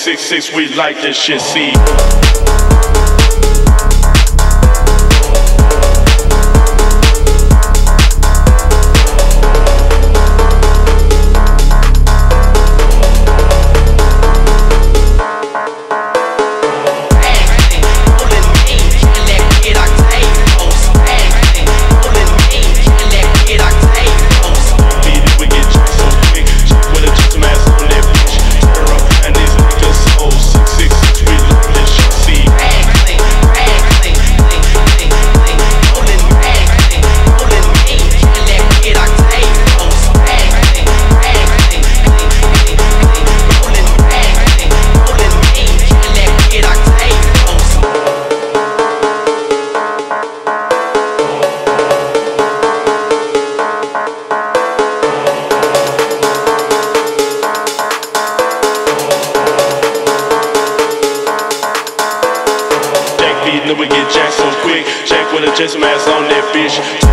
666, we like this shit, see. Jack so quick. Jack with a Jason ass on that bitch.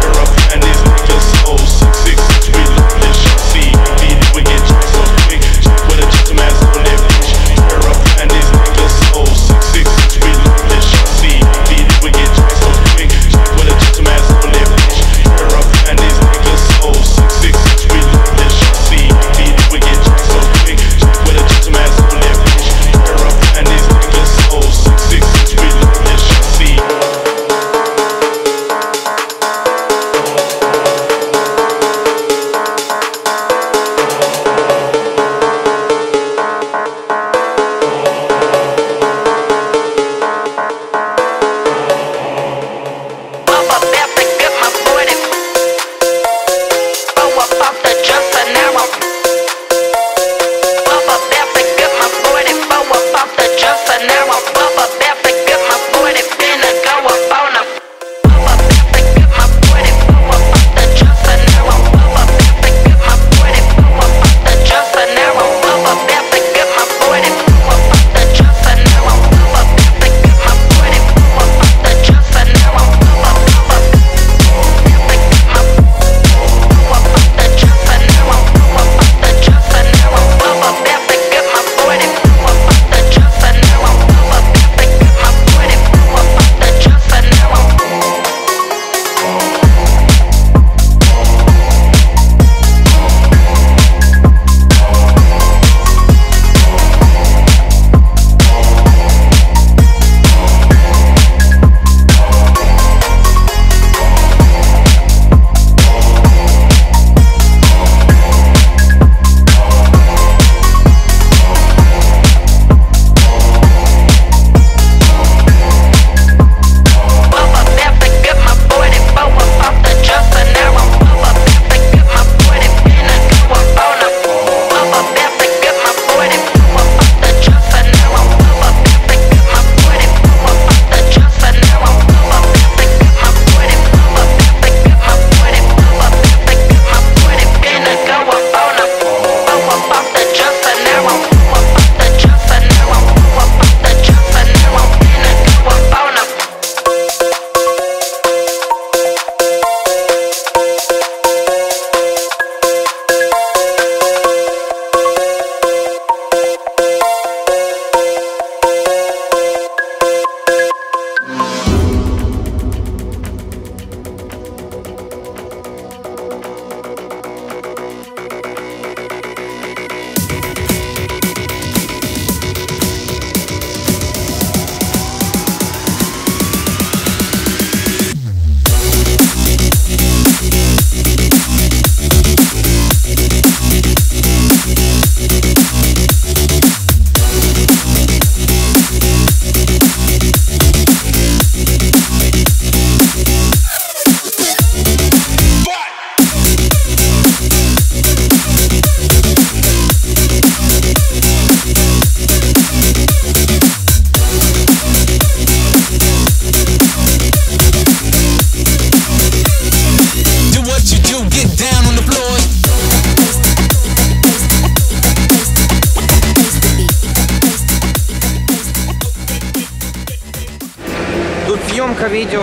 съемка видео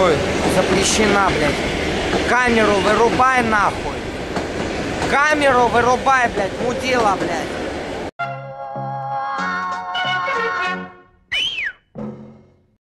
запрещена, блядь. Камеру вырубай нахуй. Камеру вырубай, блядь, мудила, блядь.